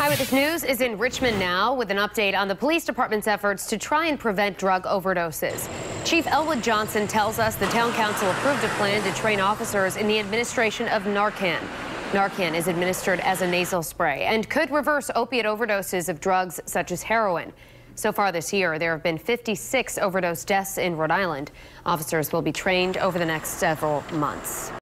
Eyewitness News is in Richmond now with an update on the police department's efforts to try and prevent drug overdoses. Chief Elwood Johnson tells us the town council approved a plan to train officers in the administration of Narcan. Narcan is administered as a nasal spray and could reverse opiate overdoses of drugs such as heroin. So far this year, there have been 56 overdose deaths in Rhode Island. Officers will be trained over the next several months.